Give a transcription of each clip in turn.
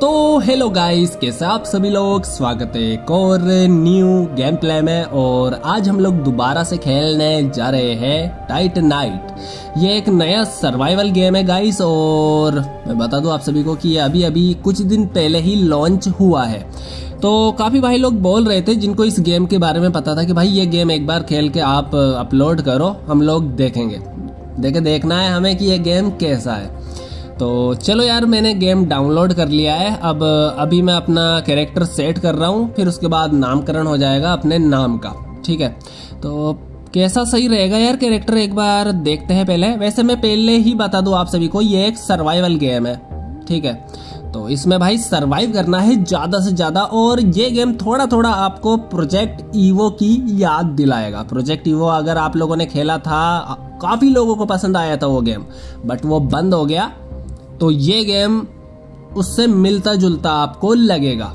तो hello guys, कैसे आप सभी लोग? स्वागत है एक और न्यू गेम प्ले में और आज हम लोग दोबारा से खेलने जा रहे हैं टाइट नाइट ये एक नया सर्वाइवल गेम है गाइस और मैं बता दूँ आप सभी को कि ये अभी अभी कुछ दिन पहले ही लॉन्च हुआ है। तो काफ़ी भाई लोग बोल रहे थे, जिनको इस गेम के बारे में पता था कि भाई ये गेम एक बार खेल के आप अपलोड करो, हम लोग देखेंगे। देखे, देखना है हमें कि ये गेम कैसा है। तो चलो यार, मैंने गेम डाउनलोड कर लिया है। अब, अभी मैं अपना कैरेक्टर सेट कर रहा हूँ, फिर उसके बाद नामकरण हो जाएगा अपने नाम का, ठीक है? तो कैसा सही रहेगा यार कैरेक्टर एक बार देखते हैं पहले। वैसे मैं पहले ही बता दूँ आप सभी को, ये एक सर्वाइवल गेम है, ठीक है? तो इसमें भाई सरवाइव करना है ज़्यादा से ज़्यादा, और ये गेम थोड़ा थोड़ा आपको प्रोजेक्ट ईवो की याद दिलाएगा। प्रोजेक्ट ईवो अगर आप लोगों ने खेला था, काफ़ी लोगों को पसंद आया था वो गेम बट वो बंद हो गया। तो ये गेम उससे मिलता जुलता आपको लगेगा।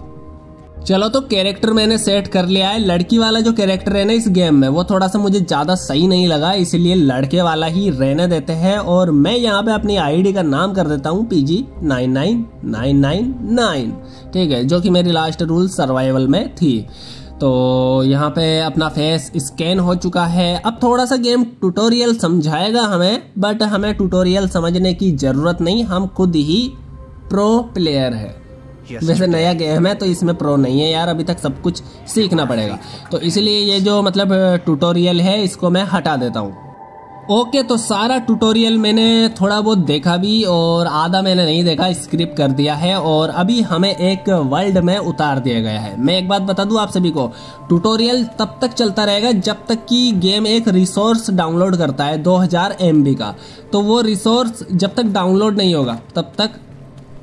चलो तो कैरेक्टर मैंने सेट कर लिया है। लड़की वाला जो कैरेक्टर है ना इस गेम में, वो थोड़ा सा मुझे ज़्यादा सही नहीं लगा, इसलिए लड़के वाला ही रहने देते हैं। और मैं यहाँ पे अपनी आईडी का नाम कर देता हूँ PG nine nine nine nine nine. ठीक है, जो कि मेरी लास्ट रूल सर्वाइवल में थी। तो यहाँ पे अपना फेस स्कैन हो चुका है। अब थोड़ा सा गेम ट्यूटोरियल समझाएगा हमें बट हमें ट्यूटोरियल समझने की ज़रूरत नहीं। हम खुद ही प्रो प्लेयर है। वैसे नया गेम है तो इसमें प्रो नहीं है यार। अभी तक सब कुछ सीखना पड़ेगा। तो इसलिए ये जो मतलब ट्यूटोरियल है इसको मैं हटा देता हूँ। ओके तो सारा ट्यूटोरियल मैंने थोड़ा बहुत देखा भी और आधा मैंने नहीं देखा स्क्रिप्ट कर दिया है और अभी हमें एक वर्ल्ड में उतार दिया गया है। मैं एक बात बता दूँ आप सभी को ट्यूटोरियल तब तक चलता रहेगा जब तक कि गेम एक रिसोर्स डाउनलोड करता है 2000 एमबी का। तो वो रिसोर्स जब तक डाउनलोड नहीं होगा, तब तक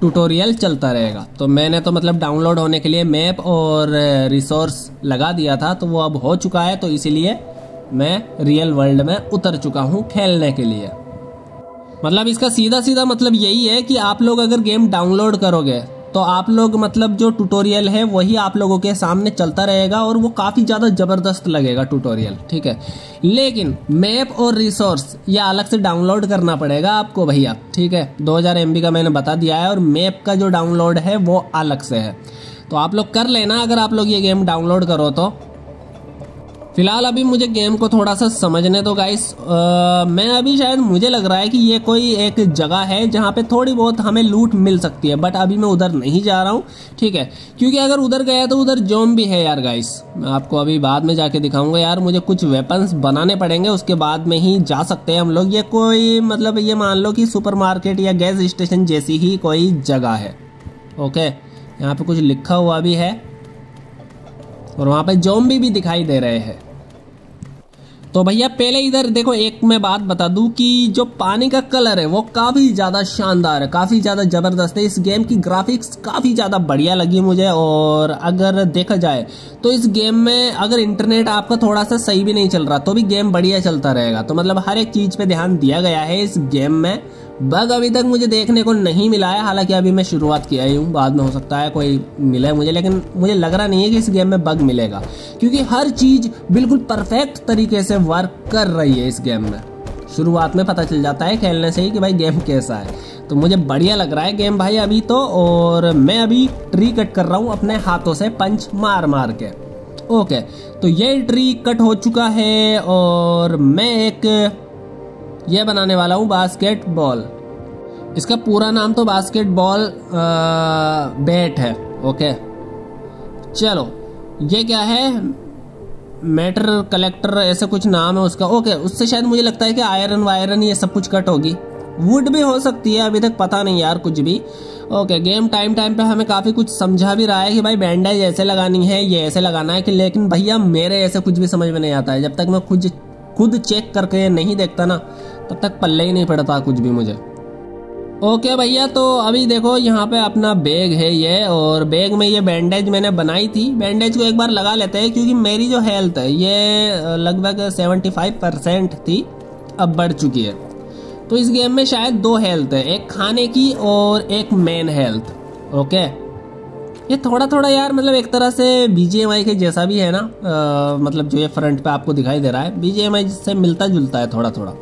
ट्यूटोरियल चलता रहेगा। तो मैंने तो मतलब डाउनलोड होने के लिए मैप और रिसोर्स लगा दिया था तो वो अब हो चुका है तो इसीलिए मैं रियल वर्ल्ड में उतर चुका हूँ खेलने के लिए। मतलब इसका सीधा सीधा मतलब यही है कि आप लोग अगर गेम डाउनलोड करोगे तो आप लोग मतलब जो ट्यूटोरियल है, वही आप लोगों के सामने चलता रहेगा और वो काफ़ी ज़्यादा ज़बरदस्त लगेगा ट्यूटोरियल ठीक है? लेकिन मैप और रिसोर्स ये अलग से डाउनलोड करना पड़ेगा आपको भैया, ठीक है? 2000 हज़ार का मैंने बता दिया है और मैप का जो डाउनलोड है, वो अलग से है। तो आप लोग कर लेना, अगर आप लोग ये गेम डाउनलोड करो तो। फ़िलहाल अभी मुझे गेम को थोड़ा सा समझने दो गाइस मैं अभी शायद, मुझे लग रहा है कि ये कोई एक जगह है जहाँ पे थोड़ी बहुत हमें लूट मिल सकती है बट अभी मैं उधर नहीं जा रहा हूँ, ठीक है? क्योंकि अगर उधर गया तो उधर जोम भी है यार गाइस मैं आपको अभी बाद में जाके दिखाऊँगा यार, मुझे कुछ वेपन्स बनाने पड़ेंगे, उसके बाद में ही जा सकते हैं हम लोग। ये कोई मतलब ये मान लो कि सुपर या गैस स्टेशन जैसी ही कोई जगह है ओके यहाँ पे कुछ लिखा हुआ भी है। और वहाँ पे जोम्बी भी दिखाई दे रहे हैं। तो भैया, पहले इधर देखो, एक मैं बात बता दूँ कि जो पानी का कलर है, वो काफ़ी ज़्यादा शानदार है, काफ़ी ज़्यादा ज़बरदस्त है। इस गेम की ग्राफिक्स काफ़ी ज़्यादा बढ़िया लगी मुझे और अगर देखा जाए तो इस गेम में अगर इंटरनेट आपका थोड़ा सा सही भी नहीं चल रहा तो भी गेम बढ़िया चलता रहेगा। तो मतलब हर एक चीज़ पे ध्यान दिया गया है इस गेम में। बग अभी तक मुझे देखने को नहीं मिला है, हालाँकि अभी मैं शुरुआत किया ही हूँ, बाद में हो सकता है कोई मिले मुझे, लेकिन मुझे लग रहा नहीं है कि इस गेम में बग मिलेगा, क्योंकि हर चीज़ बिल्कुल परफेक्ट तरीके से वर्क कर रही है इस गेम में। शुरुआत में पता चल जाता है खेलने से ही कि भाई गेम कैसा है। तो मुझे बढ़िया लग रहा है गेम भाई अभी तो और मैं अभी ट्री कट कर रहा हूँ अपने हाथों से पंच मार मार के। ओके तो ये ट्री कट हो चुका है, और मैं एक ये बनाने वाला हूँ बास्केट बॉल इसका पूरा नाम तो बास्केट बॉल बैट है ओके चलो, ये क्या है? मैटर कलेक्टर ऐसे कुछ नाम है उसका ओके उससे शायद मुझे लगता है कि आयरन वायरन ये सब कुछ कट होगी। वुड भी हो सकती है, अभी तक पता नहीं यार कुछ भी। ओके गेम टाइम टाइम पे हमें काफ़ी कुछ समझा भी रहा है कि भाई बैंडेज ऐसे लगानी है, ये ऐसे लगाना है कि लेकिन भैया मेरे ऐसे कुछ भी समझ में नहीं आता है। जब तक मैं खुद खुद चेक करके नहीं देखता ना तब तक पल्ले ही नहीं पड़ता कुछ भी मुझे। ओके भैया तो अभी देखो यहाँ पे अपना बैग है ये और बैग में ये बैंडेज मैंने बनाई थी। बैंडेज को एक बार लगा लेते हैं क्योंकि मेरी जो हेल्थ है ये लगभग 75 परसेंट थी अब बढ़ चुकी है। तो इस गेम में शायद दो हेल्थ है एक खाने की और एक मेन हेल्थ ओके? ये थोड़ा थोड़ा यार मतलब एक तरह से बीजेएमआई के जैसा भी है ना आ, मतलब जो ये फ्रंट पे आपको दिखाई दे रहा है बीजेएमआई से मिलता जुलता है थोड़ा थोड़ा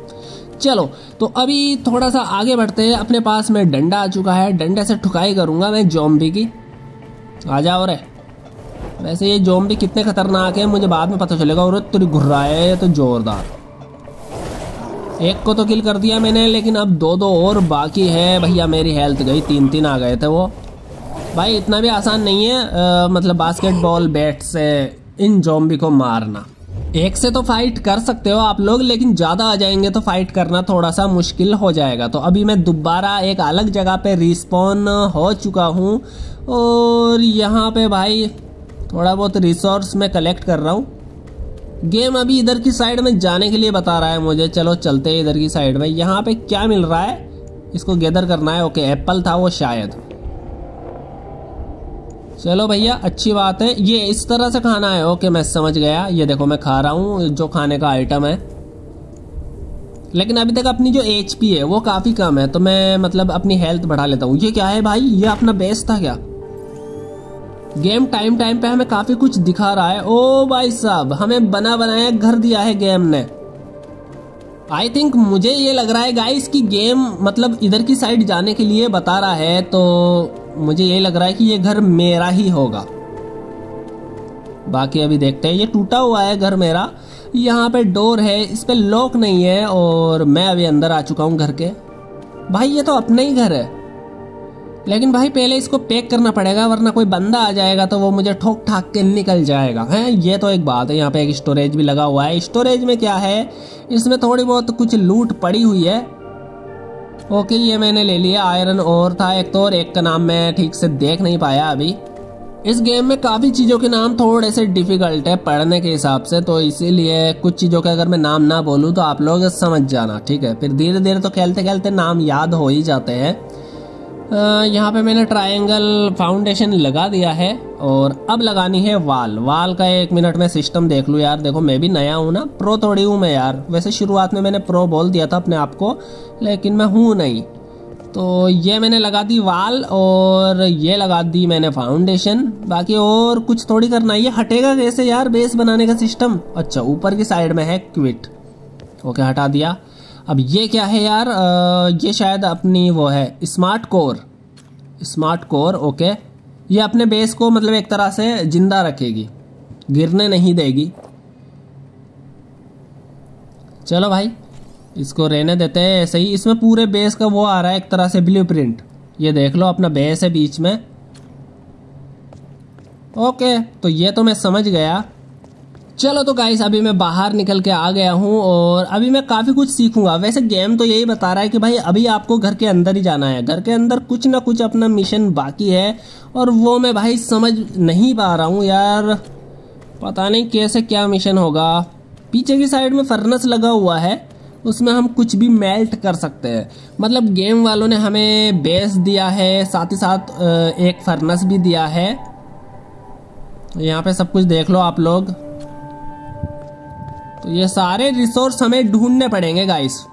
चलो तो अभी थोड़ा सा आगे बढ़ते हैं। अपने पास में डंडा आ चुका है। डंडे से ठुकाई करूँगा मैं जोम्बी की। आ जाओ रे वैसे ये जोम्बी कितने खतरनाक है मुझे बाद में पता चलेगा। और तुरी घुर्रा है तो जोरदार। एक को तो किल कर दिया मैंने लेकिन अब दो दो और बाकी है। भैया मेरी हेल्थ गई। तीन तीन आ गए थे वो। भाई इतना भी आसान नहीं है। आ, मतलब बास्केटबॉल बैट से इन जोम्बी को मारना। एक से तो फाइट कर सकते हो आप लोग, लेकिन ज़्यादा आ जाएँगे तो फाइट करना थोड़ा सा मुश्किल हो जाएगा। तो अभी मैं दोबारा एक अलग जगह पे रिस्पॉन हो चुका हूँ, और यहाँ पे भाई थोड़ा बहुत रिसोर्स मैं कलेक्ट कर रहा हूँ। गेम अभी इधर की साइड में जाने के लिए बता रहा है मुझे। चलो चलते हैं इधर की साइड में। यहाँ पे क्या मिल रहा है? इसको गैदर करना है। ओके एप्पल था वो शायद। चलो भैया, अच्छी बात है। ये इस तरह से खाना है। ओके, मैं समझ गया। ये देखो, मैं खा रहा हूँ, जो खाने का आइटम है। लेकिन अभी तक अपनी जो एचपी है, वो काफ़ी कम है। तो मैं मतलब अपनी हेल्थ बढ़ा लेता हूँ। ये क्या है भाई? ये अपना बेस था क्या? गेम टाइम टाइम पे हमें काफ़ी कुछ दिखा रहा है। ओ भाई साहब, हमें बना, बनाया, घर दिया है गेम ने। आई थिंक मुझे ये लग रहा है गाइस कि गेम मतलब इधर की साइड जाने के लिए बता रहा है तो मुझे ये लग रहा है कि ये घर मेरा ही होगा। बाकी अभी देखते हैं। ये टूटा हुआ है घर मेरा। यहाँ पे डोर है, इस पे लॉक नहीं है और मैं अभी अंदर आ चुका हूँ घर के। भाई, ये तो अपना ही घर है। लेकिन भाई, पहले इसको पैक करना पड़ेगा, वरना कोई बंदा आ जाएगा तो वो मुझे ठोक ठाक के निकल जाएगा। है, ये तो एक बात है। यहाँ पे एक स्टोरेज भी लगा हुआ है। स्टोरेज में क्या है? इसमें थोड़ी बहुत कुछ लूट पड़ी हुई है। ओके, ये मैंने ले लिया आयरन और था एक तो और एक का नाम मैं ठीक से देख नहीं पाया अभी। इस गेम में काफ़ी चीज़ों के नाम थोड़े से डिफ़िकल्ट है पढ़ने के हिसाब से तो इसीलिए कुछ चीज़ों के अगर मैं नाम ना बोलूँ तो आप लोग समझ जाना, ठीक है? फिर धीरे धीरे तो खेलते खेलते नाम याद हो ही जाते हैं। यहाँ पे मैंने ट्रायंगल फाउंडेशन लगा दिया है और अब लगानी है वाल वाल का एक मिनट में सिस्टम देख लूँ यार. देखो, मैं भी नया हूँ ना. प्रो थोड़ी हूँ मैं यार. वैसे शुरुआत में मैंने प्रो बोल दिया था अपने आप को, लेकिन मैं हूँ नहीं. तो ये मैंने लगा दी वाल और ये लगा दी मैंने फाउंडेशन बाकी और कुछ थोड़ी करना ये हटेगा कैसे यार? बेस बनाने का सिस्टम अच्छा ऊपर की साइड में है क्विट ओके हटा दिया. अब ये क्या है यार? ये शायद अपनी वो है smart core smart core okay ये अपने बेस को मतलब एक तरह से ज़िंदा रखेगी, गिरने नहीं देगी। चलो भाई, इसको रहने देते हैं ऐसे ही। इसमें पूरे बेस का वो आ रहा है एक तरह से ब्लू प्रिंट ये देख लो, अपना बेस है बीच में। ओके तो ये तो मैं समझ गया। चलो तो गाइस अभी मैं बाहर निकल के आ गया हूँ और अभी मैं काफ़ी कुछ सीखूँगा। वैसे गेम तो यही बता रहा है कि भाई, अभी आपको घर के अंदर ही जाना है। घर के अंदर कुछ ना कुछ अपना मिशन बाकी है और वो मैं भाई समझ नहीं पा रहा हूँ यार। पता नहीं कैसे क्या मिशन होगा। पीछे की साइड में फर्नेस लगा हुआ है, उसमें हम कुछ भी मेल्ट कर सकते हैं। मतलब गेम वालों ने हमें बेस दिया है, साथ ही साथ एक फर्नेस भी दिया है। यहाँ पे सब कुछ देख लो आप लोग। तो ये सारे रिसोर्स हमें ढूँढने पड़ेंगे गाइस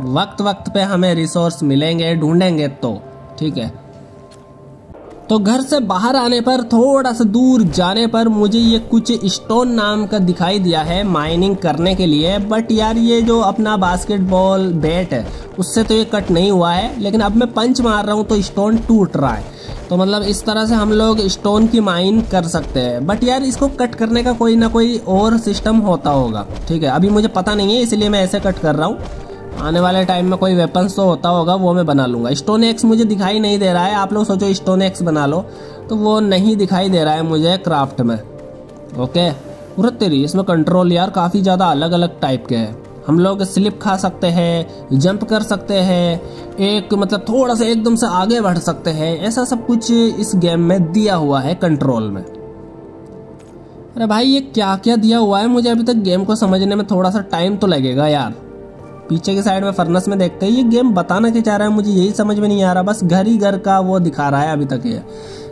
वक्त वक्त पे हमें रिसोर्स मिलेंगे, ढूंढेंगे तो ठीक है? तो घर से बाहर आने पर, थोड़ा सा दूर जाने पर मुझे ये कुछ स्टोन नाम का दिखाई दिया है माइनिंग करने के लिए। बट यार, ये जो अपना बास्केटबॉल बैट है, उससे तो ये कट नहीं हुआ है। लेकिन अब मैं पंच मार रहा हूँ तो स्टोन टूट रहा है। तो मतलब इस तरह से हम लोग स्टोन की माइन कर सकते हैं। बट यार, इसको कट करने का कोई ना कोई और सिस्टम होता होगा। ठीक है, अभी मुझे पता नहीं है, इसलिए मैं ऐसे कट कर रहा हूँ। आने वाले टाइम में कोई वेपन्स तो होता होगा, वो मैं बना लूँगा। स्टोन एक्स मुझे दिखाई नहीं दे रहा है। आप लोग सोचो स्टोन एक्स बना लो। तो वो नहीं दिखाई दे रहा है मुझे क्राफ्ट में। ओके पूरा तेरी, इसमें कंट्रोल यार काफ़ी ज़्यादा अलग अलग टाइप के हैं। हम लोग स्लिप खा सकते हैं जंप कर सकते हैं, एक मतलब थोड़ा सा एकदम से आगे बढ़ सकते हैं। ऐसा सब कुछ इस गेम में दिया हुआ है कंट्रोल में। अरे भाई, ये क्या क्या दिया हुआ है? मुझे अभी तक गेम को समझने में थोड़ा सा टाइम तो लगेगा यार। पीछे के साइड में फर्नेस में देखते हैं, ये गेम बताना क्या चाह रहा है मुझे यही समझ में नहीं आ रहा, बस घर ही घर का वो दिखा रहा है अभी तक ये।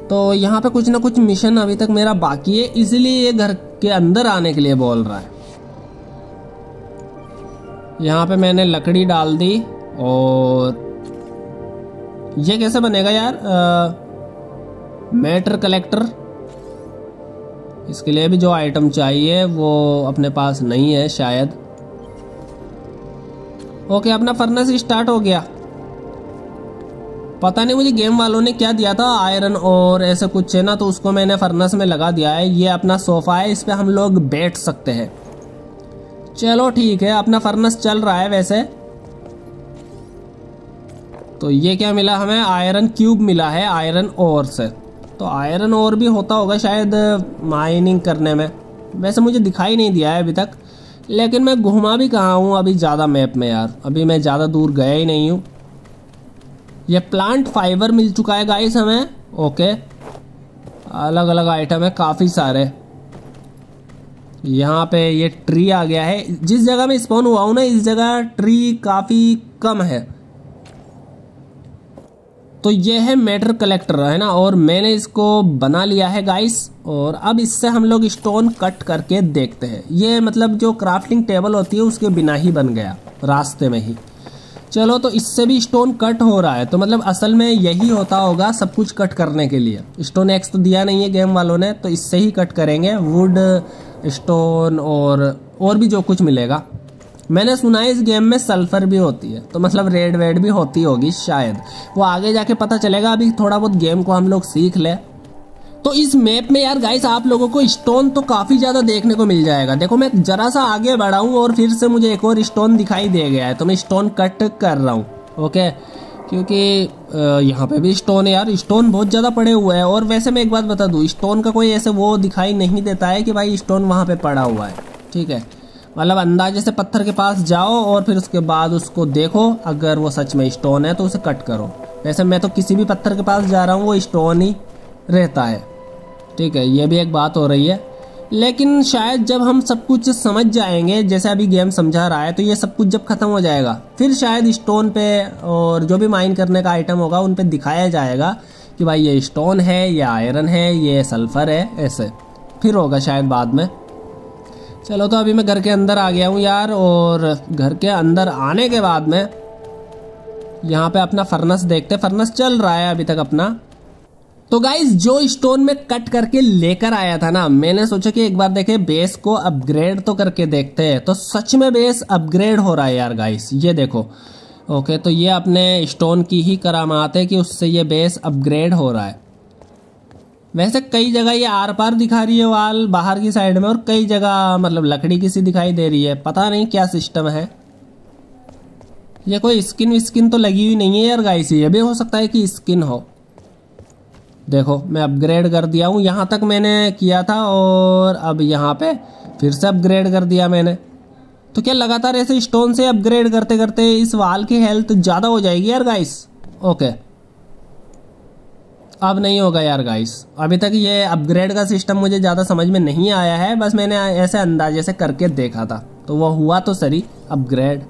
तो यहाँ पे कुछ ना कुछ मिशन अभी तक मेरा बाकी है, इसलिए ये घर के अंदर आने के लिए बोल रहा है। यहाँ पे मैंने लकड़ी डाल दी और ये कैसे बनेगा यार? मैटर कलेक्टर इसके लिए भी जो आइटम चाहिए वो अपने पास नहीं है शायद। ओके, अपना फर्नेस स्टार्ट हो गया। पता नहीं मुझे गेम वालों ने क्या दिया था आयरन और ऐसे कुछ है ना तो उसको मैंने फर्नेस में लगा दिया है। ये अपना सोफा है, इस पर हम लोग बैठ सकते हैं। चलो ठीक है, अपना फर्नेस चल रहा है वैसे। तो ये क्या मिला हमें? आयरन क्यूब मिला है आयरन ओर से। तो आयरन और भी होता होगा शायद माइनिंग करने में। वैसे मुझे दिखाई नहीं दिया है अभी तक। लेकिन मैं घुमा भी कहाँ हूँ अभी ज़्यादा मैप में यार। अभी मैं ज़्यादा दूर गया ही नहीं हूँ। ये प्लांट फाइबर मिल चुका है गाइस हमें। ओके अलग अलग आइटम है, काफ़ी सारे। यहाँ पे ये ट्री आ गया है। जिस जगह में स्पॉन हुआ हूँ ना, इस जगह ट्री काफ़ी कम है। तो ये है मैटर कलेक्टर है ना? और मैंने इसको बना लिया है गाइस और अब इससे हम लोग स्टोन कट करके देखते हैं। ये मतलब जो क्राफ्टिंग टेबल होती है, उसके बिना ही बन गया, रास्ते में ही। चलो तो इससे भी स्टोन कट हो रहा है। तो मतलब असल में यही होता होगा सब कुछ कट करने के लिए। स्टोन एक्स तो दिया नहीं है गेम वालों ने तो इससे ही कट करेंगे। वुड स्टोन और और भी जो कुछ मिलेगा। मैंने सुना है इस गेम में सल्फ़र भी होती है। तो मतलब रेड वेड भी होती होगी शायद। वो आगे जाके पता चलेगा, अभी थोड़ा बहुत गेम को हम लोग सीख ले। तो इस मैप में यार गाइस आप लोगों को स्टोन तो काफ़ी ज़्यादा देखने को मिल जाएगा। देखो मैं जरा सा आगे बढ़ा हूँ और फिर से मुझे एक और स्टोन दिखाई दे गया है। तो मैं स्टोन कट कर रहा हूँ ओके क्योंकि यहाँ पे भी स्टोन है यार। स्टोन बहुत ज़्यादा पड़े हुए हैं। और वैसे मैं एक बात बता दूँ स्टोन का कोई ऐसे वो दिखाई नहीं देता है कि भाई स्टोन वहाँ पे पड़ा हुआ है, ठीक है? मतलब अंदाजे से पत्थर के पास जाओ और फिर उसके बाद उसको देखो, अगर वो सच में स्टोन है तो उसे कट करो। वैसे मैं तो किसी भी पत्थर के पास जा रहा हूँ, वो स्टोन ही रहता है। ठीक है, ये भी एक बात हो रही है। लेकिन शायद जब हम सब कुछ समझ जाएँगे, जैसे अभी गेम समझा रहा है तो ये सब कुछ जब खत्म हो जाएगा, फिर शायद स्टोन पे और जो भी माइन करने का आइटम होगा, उन पे दिखाया जाएगा कि भाई ये स्टोन है, ये आयरन है, ये सल्फ़र है, ऐसे। फिर होगा शायद बाद में। चलो तो अभी मैं घर के अंदर आ गया हूँ यार, और घर के अंदर आने के बाद में यहाँ पे अपना फर्नस देखते फर्नस चल रहा है अभी तक अपना। तो गाइज़ जो स्टोन में कट करके लेकर आया था ना, मैंने सोचा कि एक बार देखे बेस को अपग्रेड तो करके देखते हैं। तो सच में बेस अपग्रेड हो रहा है यार गाइस ये देखो। ओके तो ये अपने स्टोन की ही करामात है कि उससे ये बेस अपग्रेड हो रहा है। वैसे कई जगह ये आर पार दिखा रही है वाल बाहर की साइड में और कई जगह मतलब लकड़ी किसी दिखाई दे रही है। पता नहीं क्या सिस्टम है। ये कोई स्किन विस्किन तो लगी हुई नहीं है यार गाइस ये भी हो सकता है कि स्किन हो। देखो, मैं अपग्रेड कर दिया हूँ। यहाँ तक मैंने किया था और अब यहाँ पे फिर से अपग्रेड कर दिया मैंने। तो क्या लगातार ऐसे स्टोन से अपग्रेड करते करते इस वाल की हेल्थ ज़्यादा हो जाएगी यार गाइस ओके अब नहीं होगा यार गाइस अभी तक ये अपग्रेड का सिस्टम मुझे ज़्यादा समझ में नहीं आया है, बस मैंने ऐसे अंदाजे से करके देखा था। तो वो हुआ तो सही अपग्रेड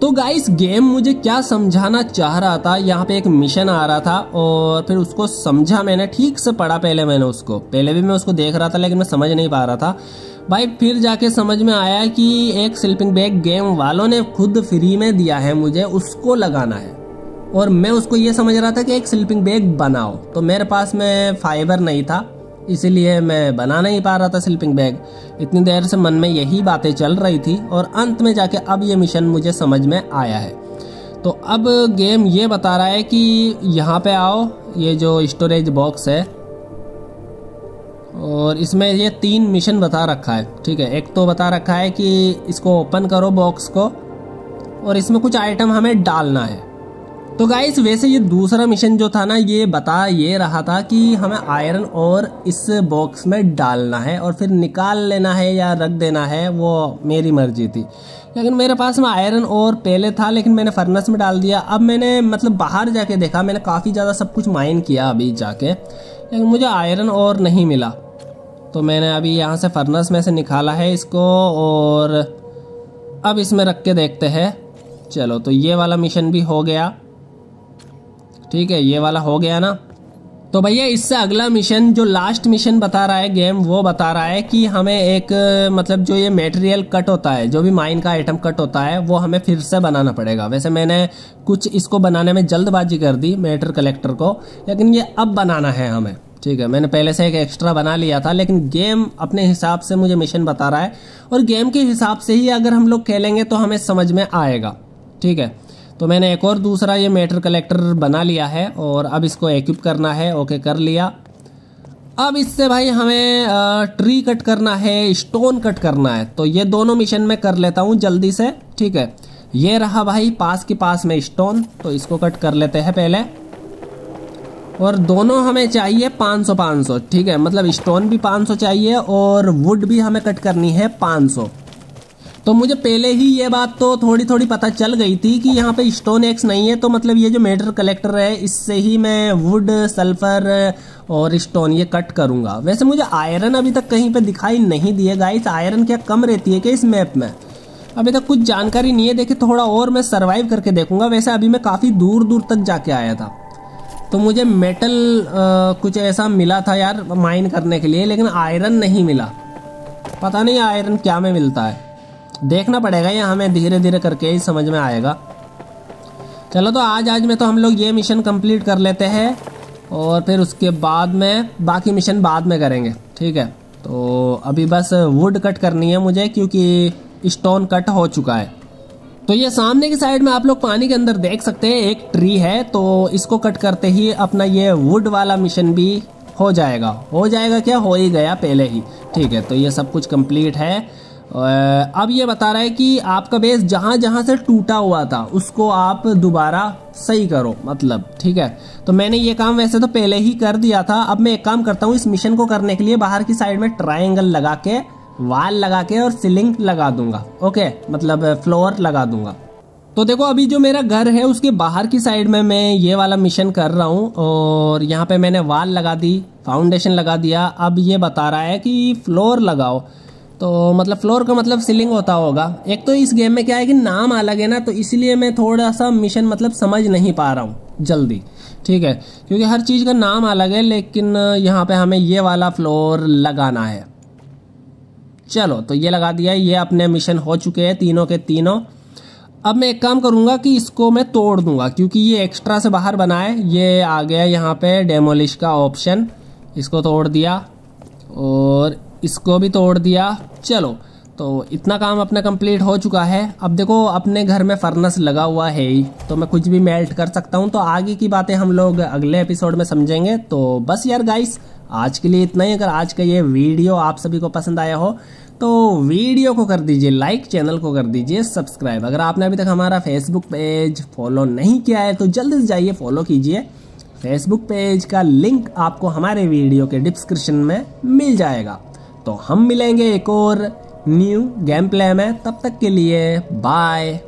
तो गाइस गेम मुझे क्या समझाना चाह रहा था? यहाँ पे एक मिशन आ रहा था और फिर उसको समझा मैंने, ठीक से पढ़ा पहले मैंने उसको। पहले भी मैं उसको देख रहा था, लेकिन मैं समझ नहीं पा रहा था। भाई, फिर जाके समझ में आया कि एक स्लिपिंग बैग गेम वालों ने खुद फ्री में दिया है मुझे, उसको लगाना है। और मैं उसको ये समझ रहा था कि एक स्लीपिंग बैग बनाओ। तो मेरे पास में फाइबर नहीं था, इसीलिए मैं बना नहीं पा रहा था स्लीपिंग बैग इतनी देर से मन में यही बातें चल रही थी और अंत में जाके अब ये मिशन मुझे समझ में आया है। तो अब गेम ये बता रहा है कि यहाँ पे आओ, ये जो स्टोरेज बॉक्स है, और इसमें ये तीन मिशन बता रखा है, ठीक है? एक तो बता रखा है कि इसको ओपन करो बॉक्स को, और इसमें कुछ आइटम हमें डालना है। तो गाइस वैसे ये दूसरा मिशन जो था ना, ये बता ये रहा था कि हमें आयरन और इस बॉक्स में डालना है और फिर निकाल लेना है या रख देना है, वो मेरी मर्ज़ी थी। लेकिन मेरे पास में आयरन और पहले था, लेकिन मैंने फर्नेस में डाल दिया। अब मैंने मतलब बाहर जाके देखा, मैंने काफ़ी ज़्यादा सब कुछ माइन किया अभी जाके, लेकिन मुझे आयरन और नहीं मिला। तो मैंने अभी यहाँ से फर्नेस में से निकाला है इसको और अब इसमें रख के देखते हैं। चलो तो ये वाला मिशन भी हो गया। ठीक है, ये वाला हो गया ना? तो भैया, इससे अगला मिशन जो लास्ट मिशन बता रहा है गेम वो बता रहा है कि हमें एक मतलब जो ये मटेरियल कट होता है, जो भी माइन का आइटम कट होता है, वो हमें फिर से बनाना पड़ेगा। वैसे मैंने कुछ इसको बनाने में जल्दबाजी कर दी मेटर कलेक्टर को, लेकिन ये अब बनाना है हमें। ठीक है, मैंने पहले से एक एक्स्ट्रा बना लिया था, लेकिन गेम अपने हिसाब से मुझे मिशन बता रहा है, और गेम के हिसाब से ही अगर हम लोग खेलेंगे तो हमें समझ में आएगा। ठीक है तो मैंने एक और दूसरा ये मेटर कलेक्टर बना लिया है और अब इसको एक्यूप करना है। ओके कर लिया। अब इससे भाई हमें ट्री कट करना है स्टोन कट करना है। तो ये दोनों मिशन में कर लेता हूँ जल्दी से, ठीक है? ये रहा भाई पास के पास में स्टोन तो इसको कट कर लेते हैं पहले। और दोनों हमें चाहिए 500 500 ठीक है? मतलब स्टोन भी 500 चाहिए और वुड भी हमें कट करनी है 500 तो मुझे पहले ही ये बात तो थोड़ी थोड़ी पता चल गई थी कि यहाँ पे स्टोन एक्स नहीं है तो मतलब ये जो मेटर कलेक्टर है इससे ही मैं वुड सल्फ़र और स्टोन ये कट करूँगा। वैसे मुझे आयरन अभी तक कहीं पे दिखाई नहीं दिए गाइस आयरन क्या कम रहती है क्या इस मैप में? अभी तक कुछ जानकारी नहीं है देखिए थोड़ा और मैं सर्वाइव करके देखूँगा। वैसे अभी मैं काफ़ी दूर दूर तक जाके आया था। तो मुझे मेटल आ, कुछ ऐसा मिला था यार माइन करने के लिए लेकिन आयरन नहीं मिला। पता नहीं आयरन क्या में मिलता है। देखना पड़ेगा ये हमें धीरे धीरे करके ही समझ में आएगा। चलो तो आज आज में तो हम लोग ये मिशन कंप्लीट कर लेते हैं और फिर उसके बाद में बाकी मिशन बाद में करेंगे, ठीक है? तो अभी बस वुड कट करनी है मुझे क्योंकि स्टोन कट हो चुका है। तो ये सामने की साइड में आप लोग पानी के अंदर देख सकते हैं, एक ट्री है तो इसको कट करते ही अपना ये वुड वाला मिशन भी हो जाएगा। हो जाएगा क्या? हो ही गया पहले ही, ठीक है? तो ये सब कुछ कंप्लीट है। अब ये बता रहा है कि आपका बेस जहाँ जहाँ से टूटा हुआ था, उसको आप दोबारा सही करो मतलब ठीक है? तो मैंने ये काम वैसे तो पहले ही कर दिया था। अब मैं एक काम करता हूँ, इस मिशन को करने के लिए बाहर की साइड में ट्राइंगल लगा के वाल लगा के और सीलिंग लगा दूँगा ओके मतलब फ्लोर लगा दूँगा। तो देखो, अभी जो मेरा घर है, उसके बाहर की साइड में मैं ये वाला मिशन कर रहा हूँ और यहाँ पे मैंने वाल लगा दी फाउंडेशन लगा दिया। अब ये बता रहा है कि फ्लोर लगाओ। तो मतलब फ्लोर का मतलब सीलिंग होता होगा। एक तो इस गेम में क्या है कि नाम अलग है ना तो इसलिए मैं थोड़ा सा मिशन मतलब समझ नहीं पा रहा हूँ जल्दी। ठीक है? क्योंकि हर चीज़ का नाम अलग है, लेकिन यहाँ पे हमें ये वाला फ्लोर लगाना है। चलो तो ये लगा दिया, ये अपने मिशन हो चुके हैं तीनों के तीनों। अब मैं एक काम करूँगा कि इसको मैं तोड़ दूँगा, क्योंकि ये एक्स्ट्रा से बाहर बना है। ये आ गया यहाँ पे डेमोलिश का ऑप्शन इसको तोड़ दिया, और इसको भी तोड़ दिया। चलो तो इतना काम अपना कंप्लीट हो चुका है। अब देखो, अपने घर में फर्नस लगा हुआ है ही। तो मैं कुछ भी मेल्ट कर सकता हूँ। तो आगे की बातें हम लोग अगले एपिसोड में समझेंगे। तो बस यार गाइस आज के लिए इतना ही। अगर आज का ये वीडियो आप सभी को पसंद आया हो तो वीडियो को कर दीजिए लाइक चैनल को कर दीजिए सब्सक्राइब अगर आपने अभी तक हमारा फेसबुक पेज फॉलो नहीं किया है तो जल्दी से जाइए फॉलो कीजिए। फेसबुक पेज का लिंक आपको हमारे वीडियो के डिस्क्रिप्शन में मिल जाएगा। तो हम मिलेंगे एक और न्यू गेम प्ले में। तब तक के लिए बाय